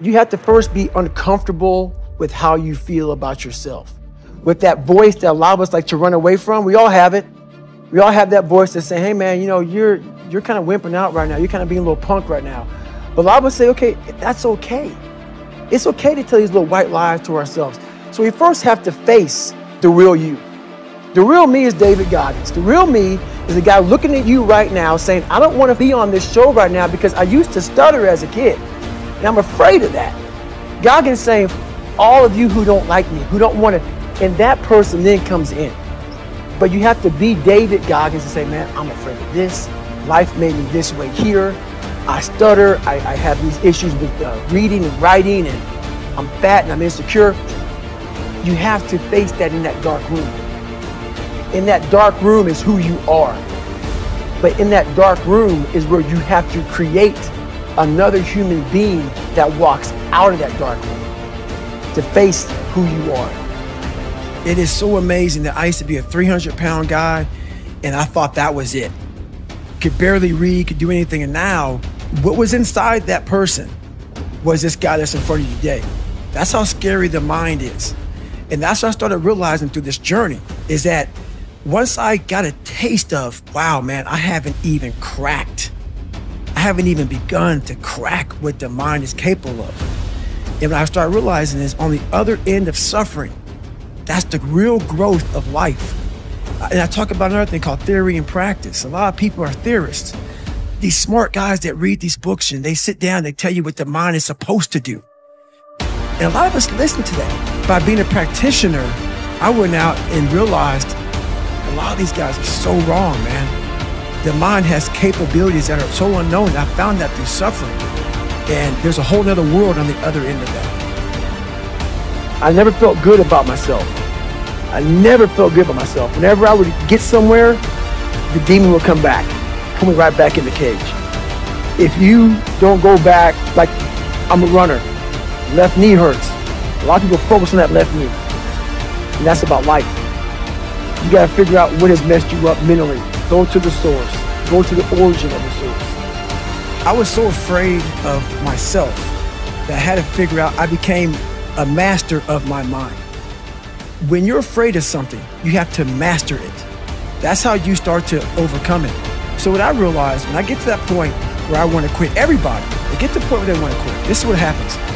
You have to first be uncomfortable with how you feel about yourself. With that voice that a lot of us like to run away from, we all have it. We all have that voice that say, hey man, you know, you're you're kind of wimping out right now. You're kind of being a little punk right now. But a lot of us say, okay, that's okay. It's okay to tell these little white lies to ourselves. So we first have to face the real you. The real me is David Goggins. The real me is a guy looking at you right now saying, I don't want to be on this show right now because I used to stutter as a kid. And I'm afraid of that. Goggins saying, all of you who don't like me, who don't want to, and that person then comes in. But you have to be David Goggins and say, man, I'm afraid of this. Life made me this way here. I stutter. I, I have these issues with uh, reading and writing, and I'm fat and I'm insecure. You have to face that in that dark room. In that dark room is who you are. But in that dark room is where you have to create another human being that walks out of that dark room to face who you are. It is so amazing that I used to be a 300 pound guy and I thought that was it. Could barely read, could do anything. And now, what was inside that person was this guy that's in front of you today. That's how scary the mind is. And that's what I started realizing through this journey is that once I got a taste of, wow, man, I haven't even cracked haven't even begun to crack what the mind is capable of. And what I start realizing is on the other end of suffering, that's the real growth of life. And I talk about another thing called theory and practice. A lot of people are theorists. These smart guys that read these books and they sit down, and they tell you what the mind is supposed to do. And a lot of us listen to that. By being a practitioner, I went out and realized a lot of these guys are so wrong, man the mind has capabilities that are so unknown. I found that through suffering. And there's a whole other world on the other end of that. I never felt good about myself. I never felt good about myself. Whenever I would get somewhere, the demon would come back, put me right back in the cage. If you don't go back, like I'm a runner, left knee hurts. A lot of people focus on that left knee. And that's about life. You gotta figure out what has messed you up mentally. Go to the source. Go to the origin of the source. I was so afraid of myself that I had to figure out, I became a master of my mind. When you're afraid of something, you have to master it. That's how you start to overcome it. So what I realized when I get to that point where I want to quit everybody, they get to the point where they want to quit. This is what happens.